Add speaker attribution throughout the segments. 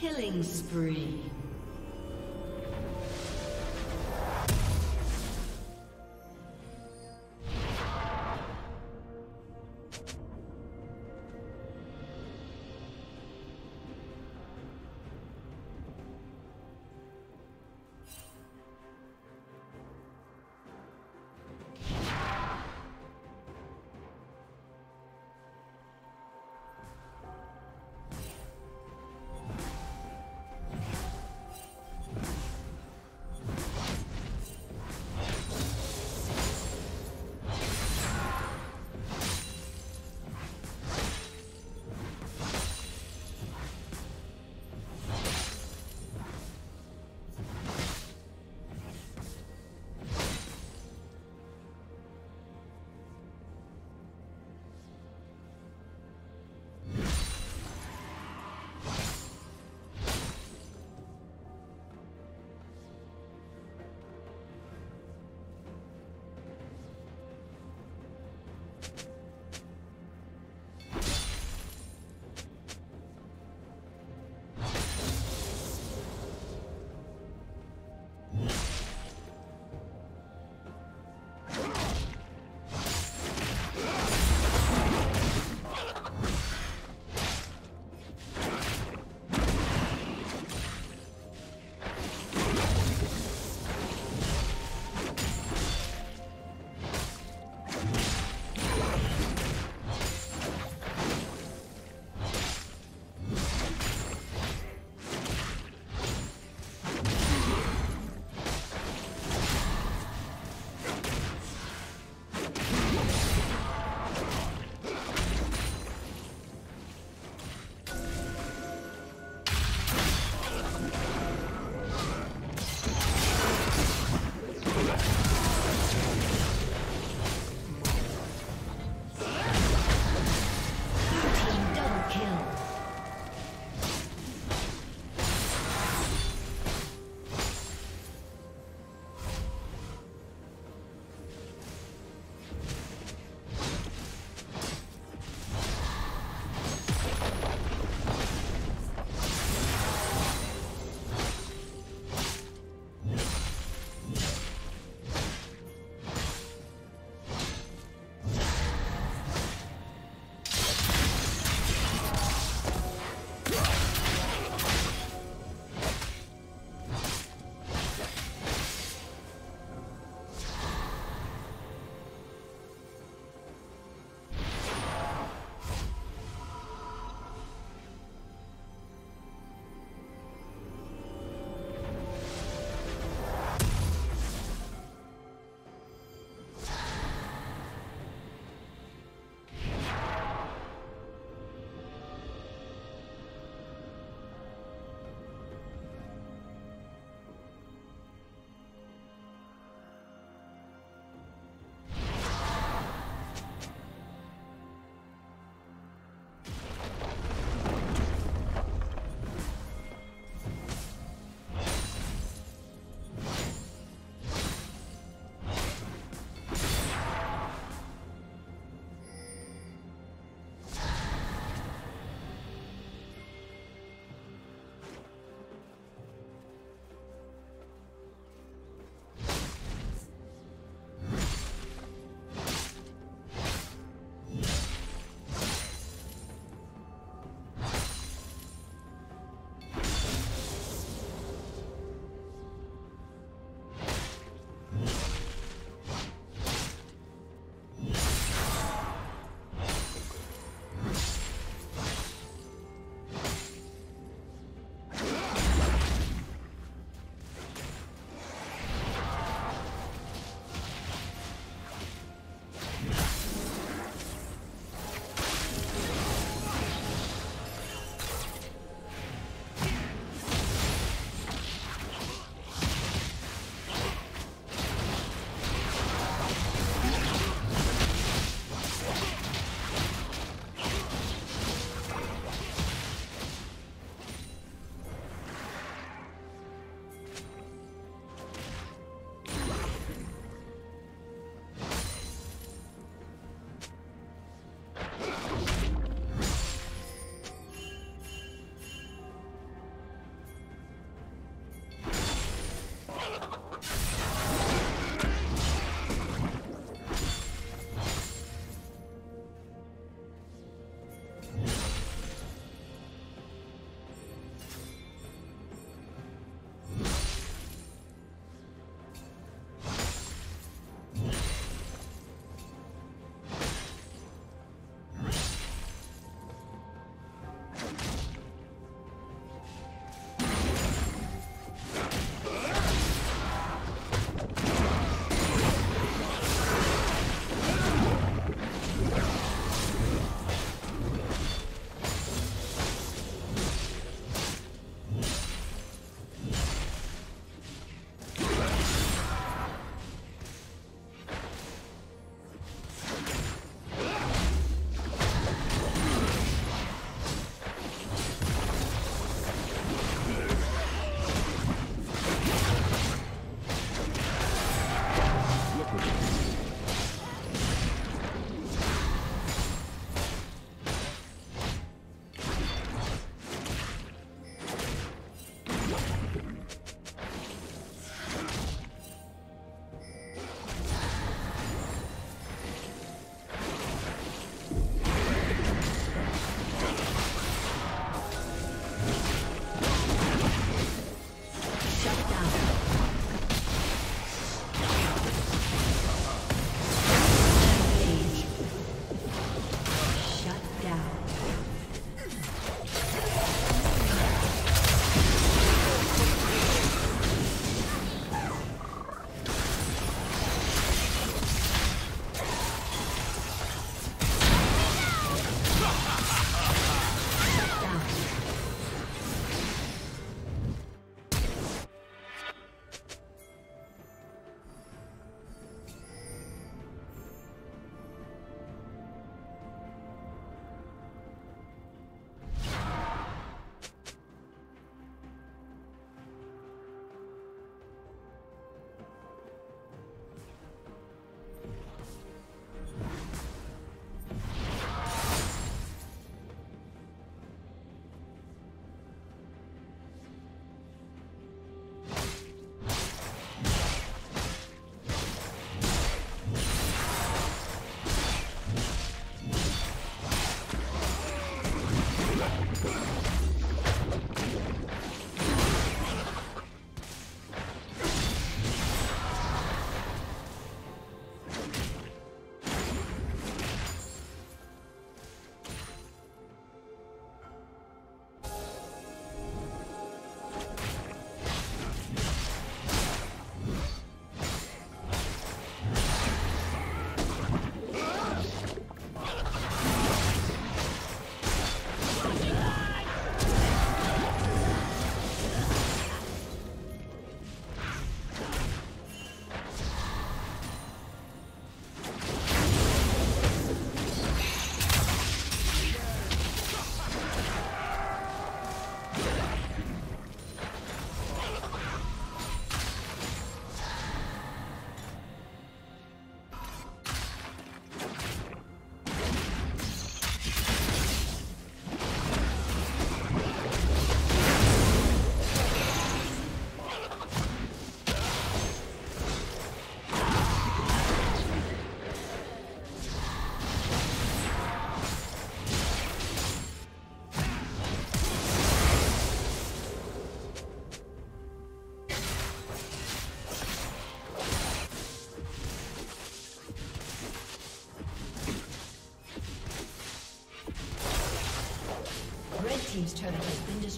Speaker 1: Killing spree.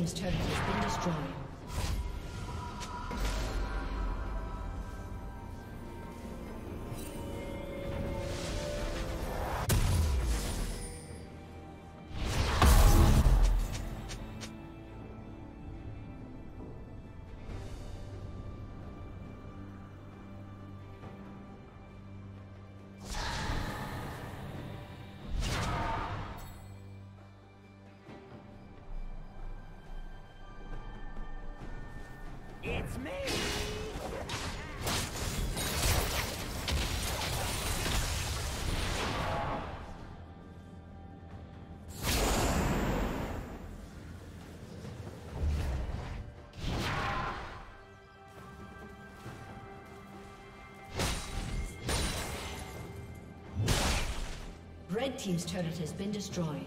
Speaker 1: Team's turret has
Speaker 2: It's me!
Speaker 1: Red team's turret has been destroyed.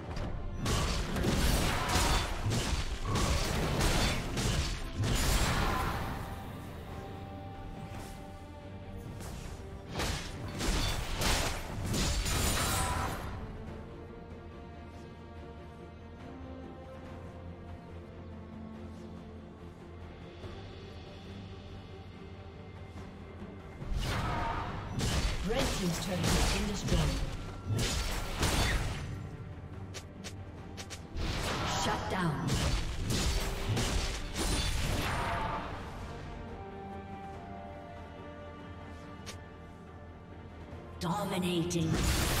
Speaker 1: Dominating.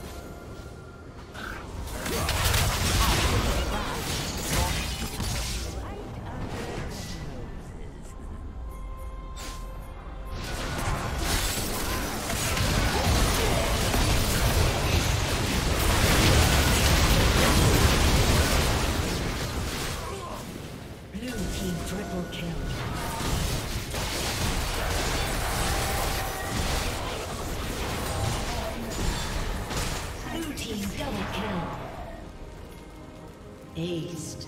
Speaker 1: Aced.